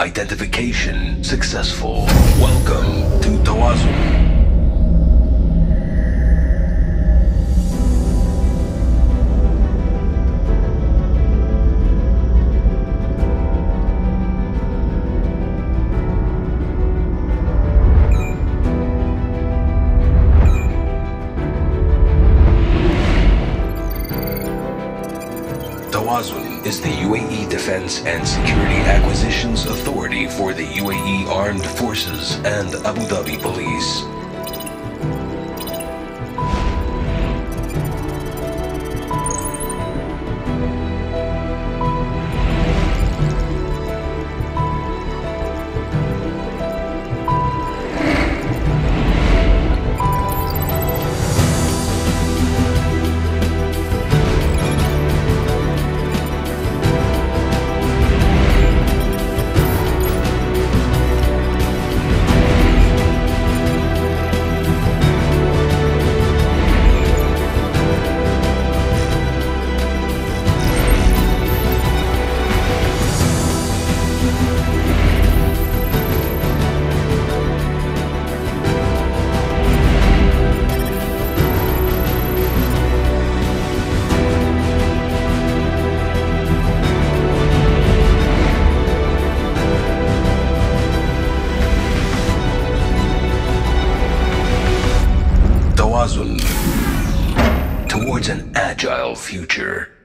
Identification successful. Welcome Tawazun is the UAE Defense and Security Acquisitions Authority for the UAE Armed Forces and Abu Dhabi Police. Towards an agile future.